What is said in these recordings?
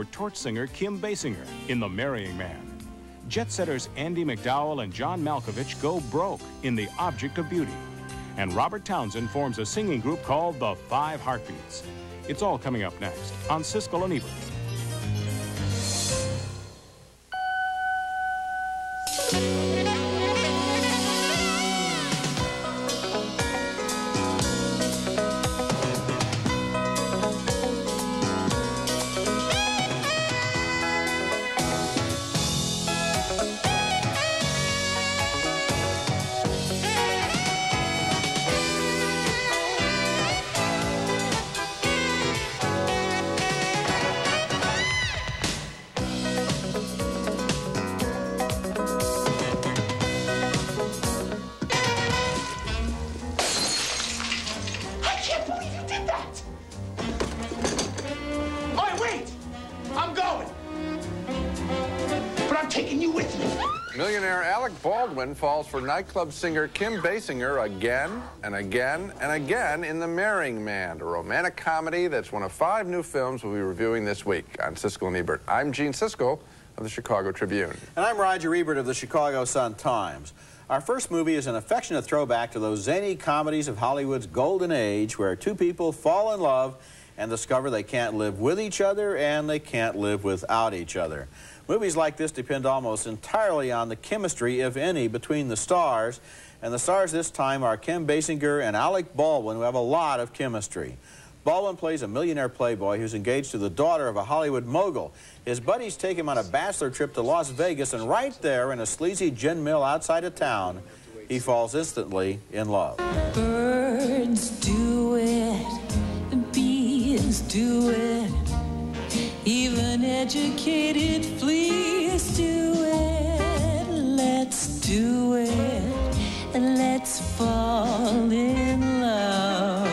for torch singer Kim Basinger in The Marrying Man. Jet setters Andie MacDowell and John Malkovich go broke in The Object of Beauty. And Robert Townsend forms a singing group called The Five Heartbeats. It's all coming up next on Siskel and Ebert. Baldwin falls for nightclub singer Kim Basinger again and again and again in The Marrying Man, a romantic comedy that's one of five new films we'll be reviewing this week on Siskel and Ebert. I'm Gene Siskel of the Chicago Tribune. And I'm Roger Ebert of the Chicago Sun-Times. Our first movie is an affectionate throwback to those zany comedies of Hollywood's golden age where two people fall in love and discover they can't live with each other and they can't live without each other. Movies like this depend almost entirely on the chemistry, if any, between the stars. And the stars this time are Kim Basinger and Alec Baldwin, who have a lot of chemistry. Baldwin plays a millionaire playboy who's engaged to the daughter of a Hollywood mogul. His buddies take him on a bachelor trip to Las Vegas, and right there in a sleazy gin mill outside of town, he falls instantly in love. Birds do it, bees do it, even educated fleas do it. Let's do it, let's fall in love.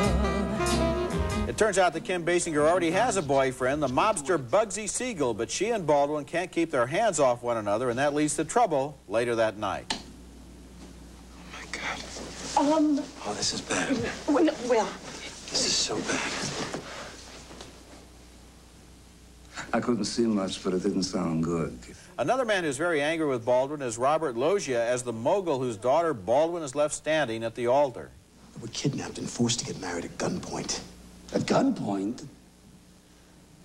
It turns out that Kim Basinger already has a boyfriend, the mobster Bugsy Siegel, but she and Baldwin can't keep their hands off one another, and that leads to trouble later that night. Oh, my God. Um, Oh, this is bad. well, well, This is so bad. I couldn't see much, but it didn't sound good. Another man who's very angry with Baldwin is Robert Loggia as the mogul whose daughter Baldwin is left standing at the altar. They were kidnapped and forced to get married at gunpoint. At gunpoint?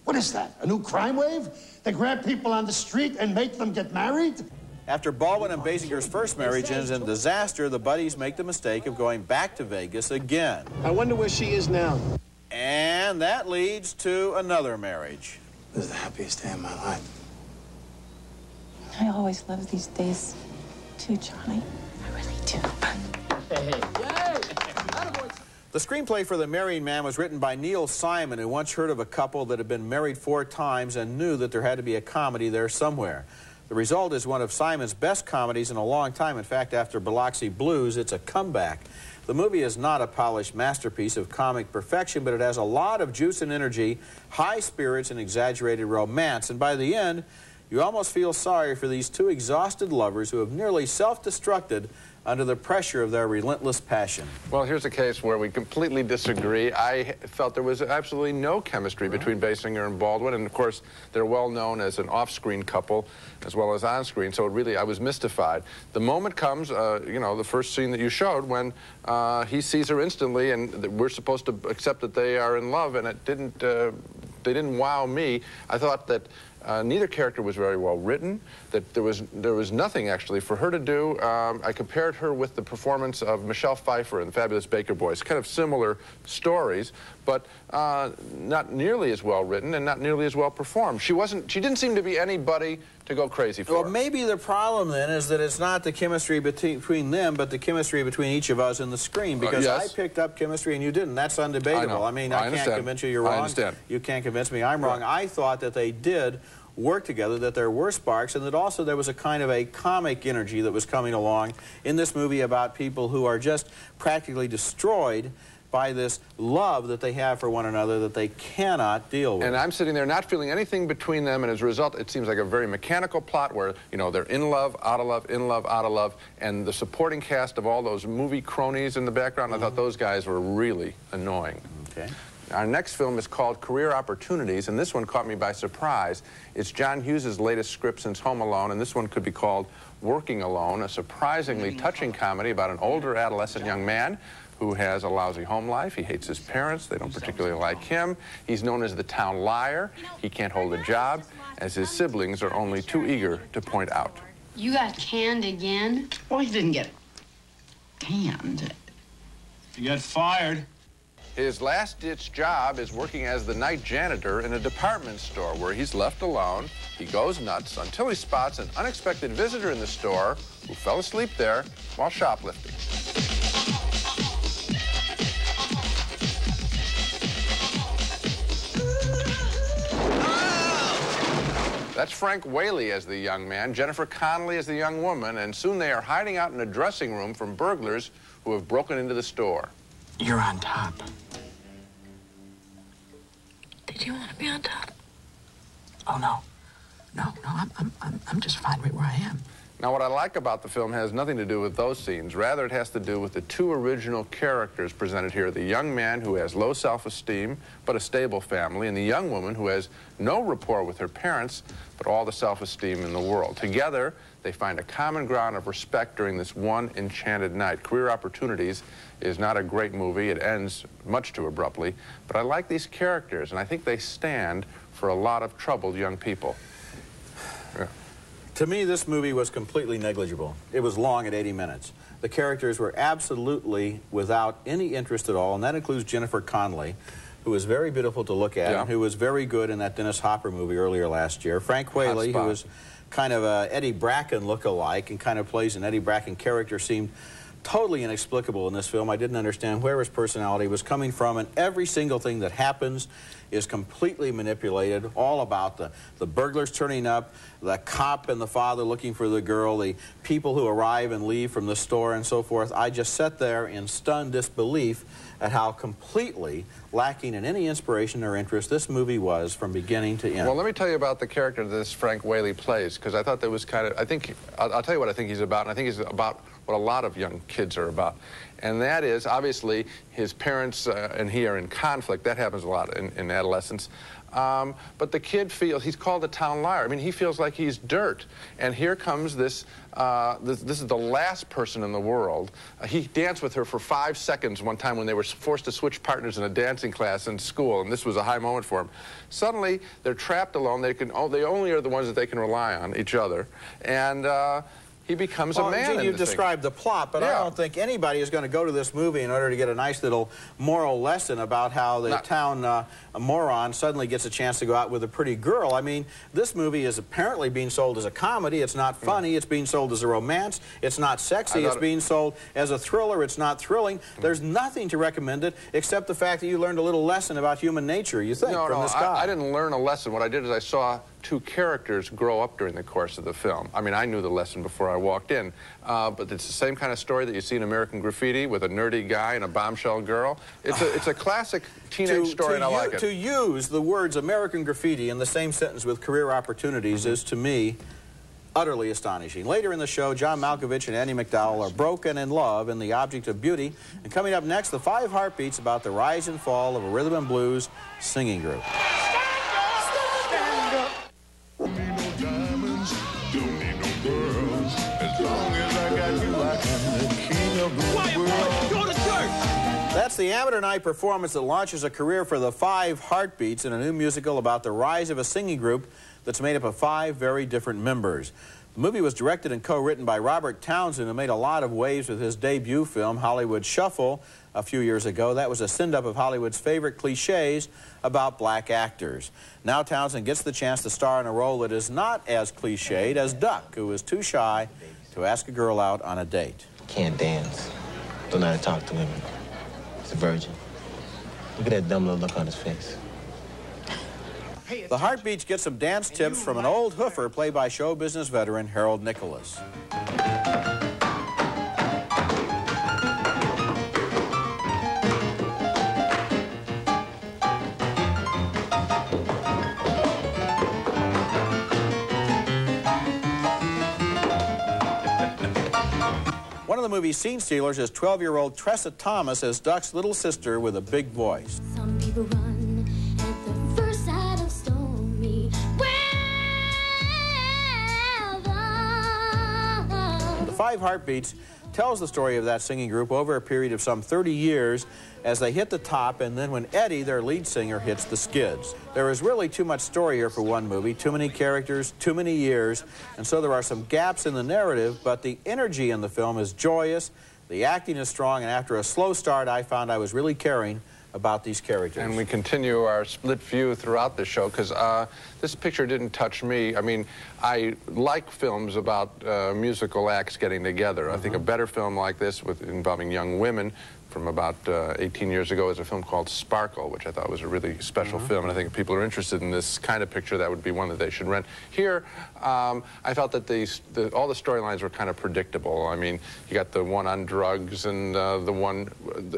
What is that? A new crime wave? They grab people on the street and make them get married? After Baldwin and Basinger's first marriage ends in disaster, the buddies make the mistake of going back to Vegas again. I wonder where she is now. And that leads to another marriage. This is the happiest day of my life. I always love these days too, Johnny. I really do. Hey. The screenplay for The Marrying Man was written by Neil Simon, who once heard of a couple that had been married four times and knew that there had to be a comedy there somewhere. The result is one of Simon's best comedies in a long time. In fact, after Biloxi Blues, it's a comeback. The movie is not a polished masterpiece of comic perfection, but it has a lot of juice and energy, high spirits, and exaggerated romance. And by the end, you almost feel sorry for these two exhausted lovers who have nearly self-destructed under the pressure of their relentless passion. Well, here's a case where we completely disagree. I felt there was absolutely no chemistry between Basinger and Baldwin, and of course, they're well known as an off-screen couple as well as on-screen, so really, I was mystified. The moment comes, uh, you know, the first scene that you showed when uh, he sees her instantly, and we're supposed to accept that they are in love, and it didn't, uh, they didn't wow me. I thought that uh, neither character was very well written. That there was there was nothing actually for her to do. Um, I compared her with the performance of Michelle Pfeiffer in the Fabulous Baker Boys. Kind of similar stories, but uh, not nearly as well written and not nearly as well performed. She wasn't. She didn't seem to be anybody to go crazy for. Well, maybe the problem then is that it's not the chemistry between, between them, but the chemistry between each of us in the screen. Because Uh, yes. I picked up chemistry and you didn't. That's undebatable. I know. mean, I I, can't convince you you're I wrong. understand. You can't convince me I'm wrong. I thought that they did work together, that there were sparks, and that also there was a kind of a comic energy that was coming along in this movie about people who are just practically destroyed by this love that they have for one another that they cannot deal with. And I'm sitting there not feeling anything between them, and as a result, it seems like a very mechanical plot where, you know, they're in love, out of love, in love, out of love, and the supporting cast of all those movie cronies in the background, I thought mm-hmm. those guys were really annoying. okay. Our next film is called Career Opportunities, and this one caught me by surprise. It's John Hughes' latest script since Home Alone, and this one could be called Working Alone, a surprisingly mm-hmm. touching comedy about an older adolescent young man who has a lousy home life. He hates his parents. They don't particularly like him. He's known as the town liar. He can't hold a job, as his siblings are only too eager to point out. You got canned again? Well, he didn't get canned. You got fired. His last-ditch job is working as the night janitor in a department store where he's left alone. He goes nuts until he spots an unexpected visitor in the store who fell asleep there while shoplifting. That's Frank Whaley as the young man, Jennifer Connelly as the young woman, and soon they are hiding out in a dressing room from burglars who have broken into the store. You're on top. Did you want to be on top? Oh, no. No, no, I'm, I'm, I'm, I'm just fine right where I am. Now, what I like about the film has nothing to do with those scenes. Rather, it has to do with the two original characters presented here. The young man who has low self-esteem, but a stable family, and the young woman who has no rapport with her parents, but all the self-esteem in the world. Together, they find a common ground of respect during this one enchanted night. Career Opportunities is not a great movie. It ends much too abruptly. But I like these characters, and I think they stand for a lot of troubled young people. Yeah. To me, this movie was completely negligible. It was long at 80 minutes. The characters were absolutely without any interest at all, and that includes Jennifer Connelly, who was very beautiful to look at, Yeah. and who was very good in that Dennis Hopper movie earlier last year. Frank Whaley, who was kind of a Eddie Bracken look-alike and kind of plays an Eddie Bracken character, seemed totally inexplicable in this film. I didn't understand where his personality was coming from, and every single thing that happens is completely manipulated, all about the, the burglars turning up, the cop and the father looking for the girl, the people who arrive and leave from the store and so forth. I just sat there in stunned disbelief at how completely lacking in any inspiration or interest this movie was from beginning to end. Well, let me tell you about the character that this Frank Whaley plays, because I thought that was kind of, I think, I'll, I'll tell you what I think he's about, and I think he's about what a lot of young kids are about. And that is, obviously, his parents uh, and he are in conflict. That happens a lot in, in adolescence. Um, but the kid feels, he's called the town liar. I mean, he feels like he's dirt. And here comes this, uh, this, this is the last person in the world. Uh, he danced with her for five seconds one time when they were forced to switch partners in a dancing class in school, and this was a high moment for him. Suddenly, they're trapped alone. They, can, oh, they only are the ones that they can rely on, each other. And uh, he becomes Well, a man Gene, in you described the plot, but I don't think anybody is going to go to this movie in order to get a nice little moral lesson about how the Not- town uh, moron suddenly gets a chance to go out with a pretty girl. I mean, this movie is apparently being sold as a comedy. It's not funny. It's being sold as a romance. It's not sexy. It's it- being sold as a thriller. It's not thrilling. There's nothing to recommend it except the fact that you learned a little lesson about human nature, you think, no, from no, this guy. I, I didn't learn a lesson. What I did is I saw two characters grow up during the course of the film. I mean, I knew the lesson before I walked in, uh, but it's the same kind of story that you see in American Graffiti with a nerdy guy and a bombshell girl. It's a, it's a classic teenage story, and I like it. to use the words American graffiti in the same sentence with career opportunities is, to me, utterly astonishing. Later in the show, John Malkovich and Andie MacDowell are broken in love in The Object of Beauty. And coming up next, the five heartbeats about the rise and fall of a rhythm and blues singing group. The king of the. Go to church! That's the amateur night performance that launches a career for the Five Heartbeats in a new musical about the rise of a singing group that's made up of five very different members. The movie was directed and co-written by Robert Townsend, who made a lot of waves with his debut film, Hollywood Shuffle, a few years ago. That was a send-up of Hollywood's favorite cliches about black actors. Now Townsend gets the chance to star in a role that is not as cliched as Duck, who is too shy to ask a girl out on a date. Can't dance. Don't know how to talk to women. He's a virgin. Look at that dumb little look on his face. The Heartbeats get some dance tips from an old hoofer played by show business veteran Harold Nicholas. One of the movie's scene stealers is 12-year-old Tressa Thomas as Duck's little sister with a big voice. Some people run at the first sight of stormy weather. The Five Heartbeats tells the story of that singing group over a period of some 30 years as they hit the top and then when Eddie, their lead singer, hits the skids. There is really too much story here for one movie, too many characters, too many years, and so there are some gaps in the narrative, but the energy in the film is joyous, the acting is strong, and after a slow start, I found I was really caring about these characters. And we continue our split view throughout the show because uh, this picture didn't touch me. I mean, I like films about uh, musical acts getting together. I think a better film like this with involving young women from about uh, 18 years ago is a film called Sparkle, which I thought was a really special film. And I think if people are interested in this kind of picture, that would be one that they should rent. Here, um, I felt that these, the, all the storylines were kind of predictable. I mean, you got the one on drugs and uh, the one,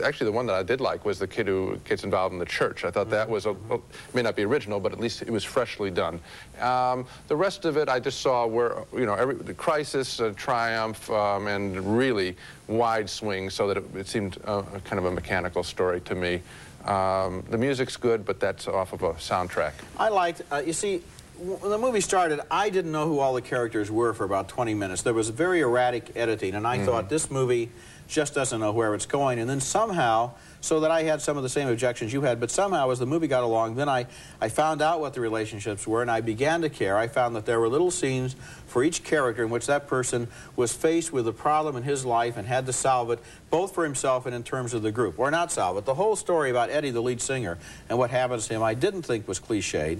actually the one that I did like was the kid who gets involved in the church. I thought that was, a, a- may not be original, but at least it was freshly done. Um, the rest of it, I just saw where, you know, every, the crisis, uh, triumph, um, and really wide swing so that it, it seemed uh, kind of a mechanical story to me. Um, the music's good, but that's off of a soundtrack. I liked, uh, you see, when the movie started, I didn't know who all the characters were for about 20 minutes. There was very erratic editing, and I Mhm. thought this movie just doesn't know where it's going. And then somehow, so that I had some of the same objections you had, but somehow as the movie got along, then I, I found out what the relationships were, and I began to care. I found that there were little scenes for each character in which that person was faced with a problem in his life and had to solve it, both for himself and in terms of the group, or not solve it. The whole story about Eddie, the lead singer, and what happens to him, I didn't think was cliched.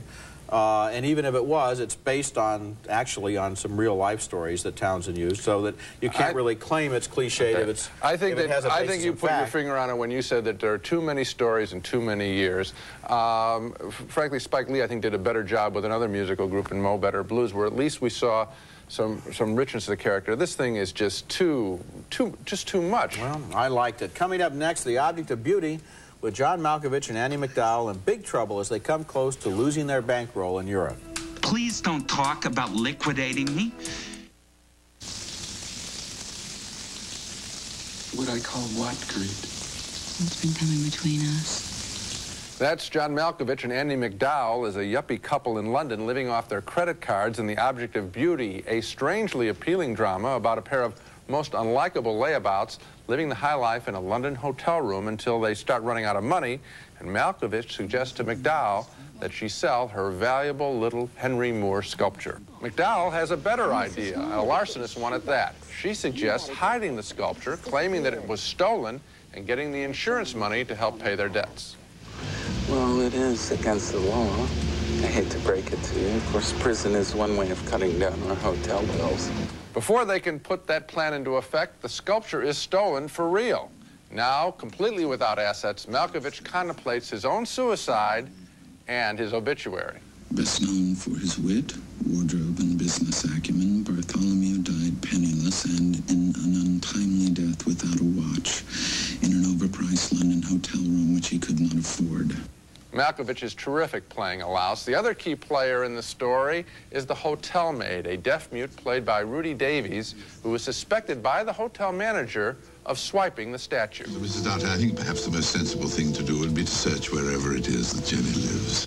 Uh, and even if it was, it's based on, actually, on some real life stories that Townsend used, so that you can't I- really claim it's cliched if it's I think that I think you put your finger on it when you said that there are too many stories in too many years. Um, frankly, Spike Lee I think did a better job with another musical group in Mo Better Blues, where at least we saw some some richness of the character. This thing is just too too just too much. Well, I liked it. Coming up next, The Object of Beauty with John Malkovich and Annie MacDowell in big trouble as they come close to losing their bankroll in Europe. Please don't talk about liquidating me. What I call what, Greed? What's been coming between us? That's John Malkovich and Andie MacDowell as a yuppie couple in London living off their credit cards in The Object of Beauty, a strangely appealing drama about a pair of most unlikable layabouts living the high life in a London hotel room until they start running out of money, and Malkovich suggests to MacDowell that she sell her valuable little Henry Moore sculpture. MacDowell has a better idea, a larcenist one at that. She suggests hiding the sculpture, claiming that it was stolen, and getting the insurance money to help pay their debts. Well, it is against the law. I hate to break it to you. Of course, prison is one way of cutting down our hotel bills. Before they can put that plan into effect, the sculpture is stolen for real. Now, completely without assets, Malkovich contemplates his own suicide and his obituary. Best known for his wit, wardrobe, and business acumen, Bartholomew died penniless and in an untimely death without a watch in an overpriced London hotel room which he could not afford. Malkovich is terrific playing a louse. The other key player in the story is the hotel maid, a deaf mute played by Rudi Davies, who was suspected by the hotel manager of swiping the statue. Mrs. Darter, I think perhaps the most sensible thing to do would be to search wherever it is that Jenny lives.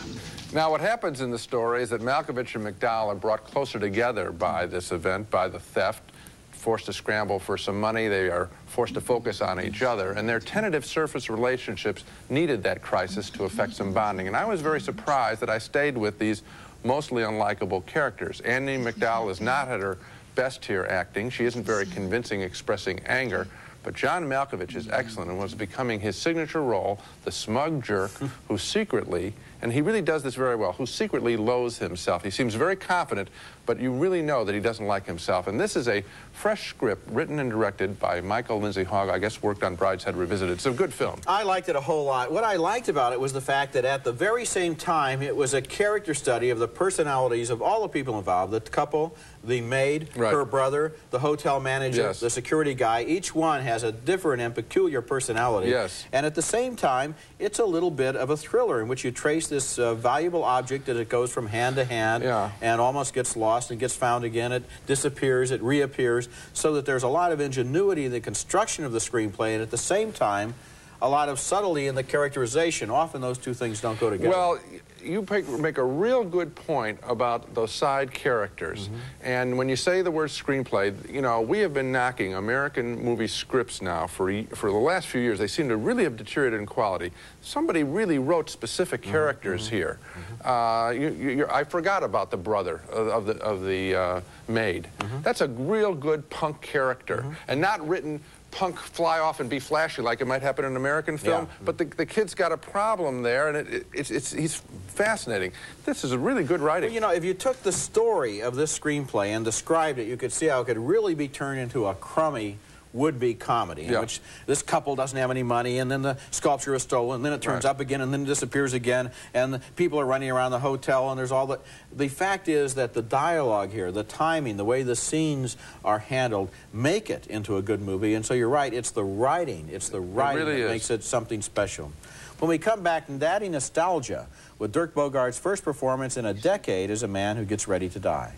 Now, what happens in the story is that Malkovich and MacDowell are brought closer together by this event, by the theft. Forced to scramble for some money, they are forced to focus on each other, and their tentative surface relationships needed that crisis to affect some bonding. And I was very surprised that I stayed with these mostly unlikable characters. Annie MacDowell is not at her best here acting. She isn't very convincing expressing anger. But John Malkovich is excellent and was becoming his signature role, the smug jerk who secretly, and he really does this very well, who secretly loathes himself. He seems very confident, but you really know that he doesn't like himself. And this is a fresh script written and directed by Michael Lindsay Hogg, I guess worked on Brideshead Revisited. It's a good film. I liked it a whole lot. What I liked about it was the fact that at the very same time, it was a character study of the personalities of all the people involved the couple, the maid, Right. her brother, the hotel manager, Yes. the security guy. Each one has a different and peculiar personality. Yes. And at the same time, it's a little bit of a thriller in which you trace this uh, valuable object that it goes from hand to hand Yeah. and almost gets lost and gets found again. It disappears, it reappears, so that there's a lot of ingenuity in the construction of the screenplay, and at the same time, a lot of subtlety in the characterization. Often those two things don't go together. Well, you make, a real good point about those side characters. Mm-hmm. And when you say the word screenplay, you know, we have been knocking American movie scripts now for, for the last few years. They seem to really have deteriorated in quality. Somebody really wrote specific Mm-hmm. characters here. Uh, you, you, I forgot about the brother of, the, of the uh, maid. Mm-hmm. That's a real good punk character. And not written punk fly off and be flashy like it might happen in an American film. Yeah. But the, the kid's got a problem there, and it, it, it's, it's, he's fascinating. This is a really good writing. Well, you know, if you took the story of this screenplay and described it, you could see how it could really be turned into a crummy would-be comedy in which this couple doesn't have any money and then the sculpture is stolen and then it turns Right. up again and then it disappears again and the people are running around the hotel and there's all the the fact is that the dialogue here the timing the way the scenes are handled make it into a good movie and so you're right it's the writing it's the writing really that is. makes it something special when we come back Daddy Nostalgia with Dirk Bogarde's first performance in a decade as a man who gets ready to die.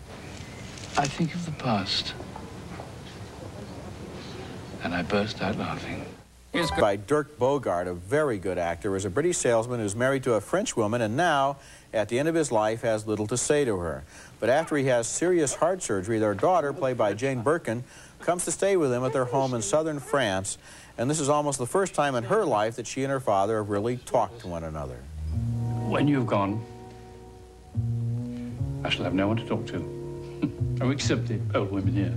I think of the past. And I burst out laughing. By Dirk Bogarde, a very good actor, is a British salesman who's married to a French woman and now, at the end of his life, has little to say to her. But after he has serious heart surgery, their daughter, played by Jane Birkin, comes to stay with him at their home in southern France. And this is almost the first time in her life that she and her father have really talked to one another. When you've gone, I shall have no one to talk to. oh, except the old women here.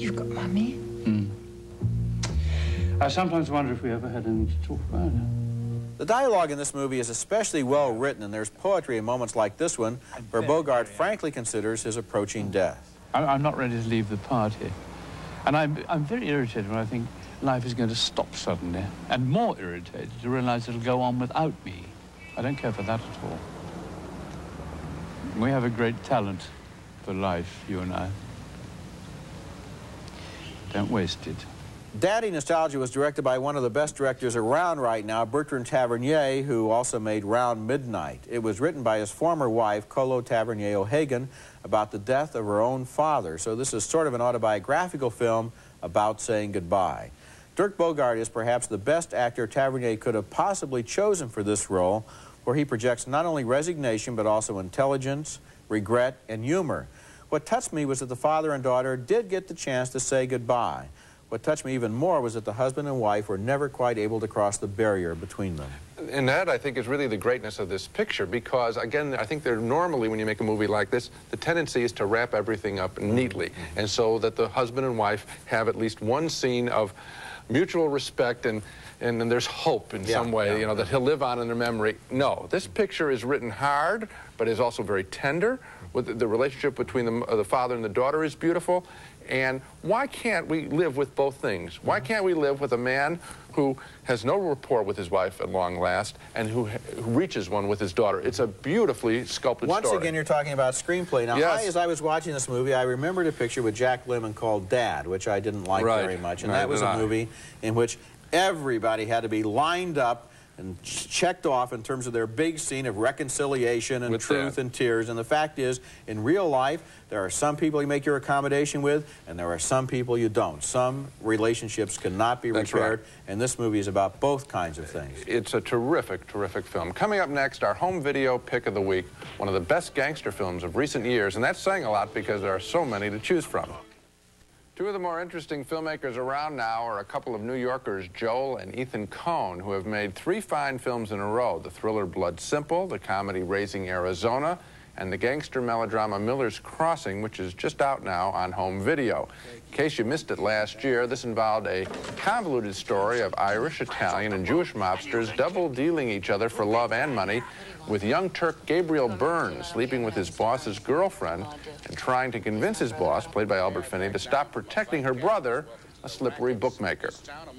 You've got Mummy? Hmm. I sometimes wonder if we ever had anything to talk about. The dialogue in this movie is especially well written, and there's poetry in moments like this one, where Bogarde frankly considers his approaching death. I- I'm not ready to leave the party. And I'm, I'm very irritated when I think life is going to stop suddenly, and more irritated to realize it'll go on without me. I don't care for that at all. We have a great talent for life, you and I. Don't waste it. Daddy Nostalgia was directed by one of the best directors around right now, Bertrand Tavernier, who also made Round Midnight. It was written by his former wife, Colo Tavernier O'Hagan, about the death of her own father. So this is sort of an autobiographical film about saying goodbye. Dirk Bogarde is perhaps the best actor Tavernier could have possibly chosen for this role, where he projects not only resignation but also intelligence, regret, and humor. What touched me was that the father and daughter did get the chance to say goodbye. What touched me even more was that the husband and wife were never quite able to cross the barrier between them. And that, I think, is really the greatness of this picture because, again, I think they're normally, when you make a movie like this, the tendency is to wrap everything up neatly. And so that the husband and wife have at least one scene of mutual respect and, and, then there's hope in Yeah, some way, yeah, you know, that he'll live on in their memory. No, this picture is written hard, but is also very tender. With the, the relationship between the, uh, the father and the daughter is beautiful. And why can't we live with both things? Why mm-hmm. can't we live with a man who has no rapport with his wife at long last and who, who reaches one with his daughter? It's a beautifully sculpted Once story. again, you're talking about screenplay. Now, Yes. I, as I was watching this movie, I remembered a picture with Jack Lemmon called Dad, which I didn't like Right. very much. And Right, that was a I. movie in which everybody had to be lined up and checked off in terms of their big scene of reconciliation and With truth Dad. and tears. And the fact is, in real life, there are some people you make your accommodation with, and there are some people you don't. Some relationships cannot be That's repaired, right. and this movie is about both kinds of things. It's a terrific, terrific film. Coming up next, our home video pick of the week, one of the best gangster films of recent years, and that's saying a lot because there are so many to choose from. Two of the more interesting filmmakers around now are a couple of New Yorkers, Joel and Ethan Coen, who have made three fine films in a row. The thriller Blood Simple, the comedy Raising Arizona, and the gangster melodrama Miller's Crossing, which is just out now on home video. In case you missed it last year, this involved a convoluted story of Irish, Italian, and Jewish mobsters double dealing each other for love and money, with young Turk Gabriel Byrne sleeping with his boss's girlfriend and trying to convince his boss, played by Albert Finney, to stop protecting her brother, a slippery bookmaker.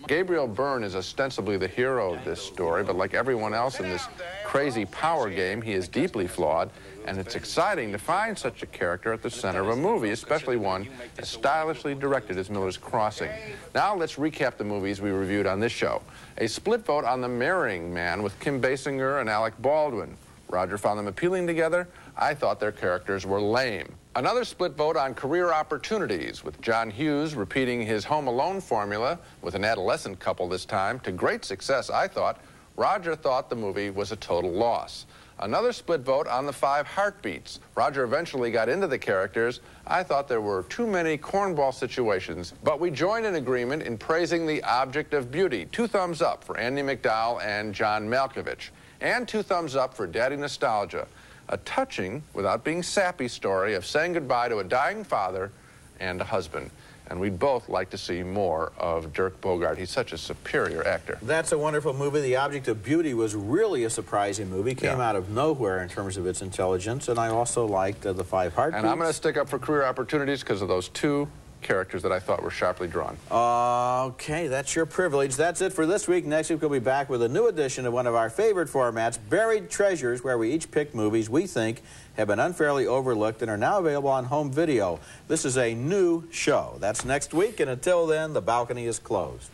Gabriel Byrne is ostensibly the hero of this story, but like everyone else in this crazy power game, he is deeply flawed, and it's exciting to find such a character at the center of a movie, especially one as stylishly directed as Miller's Crossing. Now let's recap the movies we reviewed on this show. A split vote on The Marrying Man with Kim Basinger and Alec Baldwin. Roger found them appealing together. I thought their characters were lame. Another split vote on career opportunities, with John Hughes repeating his Home Alone formula with an adolescent couple this time. To great success, I thought. Roger thought the movie was a total loss. Another split vote on the five heartbeats. Roger eventually got into the characters. I thought there were too many cornball situations, but we joined in agreement in praising the object of beauty. Two thumbs up for Andie MacDowell and John Malkovich, and two thumbs up for Daddy Nostalgia a touching, without being sappy story of saying goodbye to a dying father and a husband. And we'd both like to see more of Dirk Bogarde. He's such a superior actor. That's a wonderful movie. The Object of Beauty was really a surprising movie. Came yeah. out of nowhere in terms of its intelligence. And I also liked uh, The Five Heartbeats. And I'm going to stick up for career opportunities because of those two characters that I thought were sharply drawn. Okay, that's your privilege. That's it for this week. Next week, we'll be back with a new edition of one of our favorite formats, Buried Treasures, where we each pick movies we think have been unfairly overlooked and are now available on home video. This is a new show. That's next week, and until then, the balcony is closed.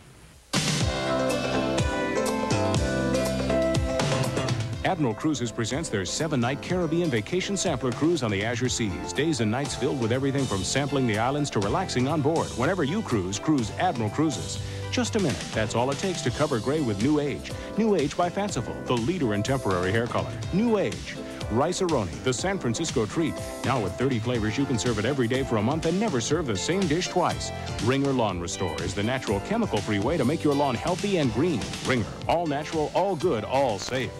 Admiral Cruises presents their seven-night Caribbean vacation sampler cruise on the Azure Seas. Days and nights filled with everything from sampling the islands to relaxing on board. Whenever you cruise, cruise Admiral Cruises. Just a minute. That's all it takes to cover gray with New Age. New Age by Fanciful, the leader in temporary hair color. New Age. Rice-A-Roni, the San Francisco treat. Now with 30 flavors, you can serve it every day for a month and never serve the same dish twice. Ringer Lawn Restore is the natural chemical-free way to make your lawn healthy and green. Ringer, all natural, all good, all safe.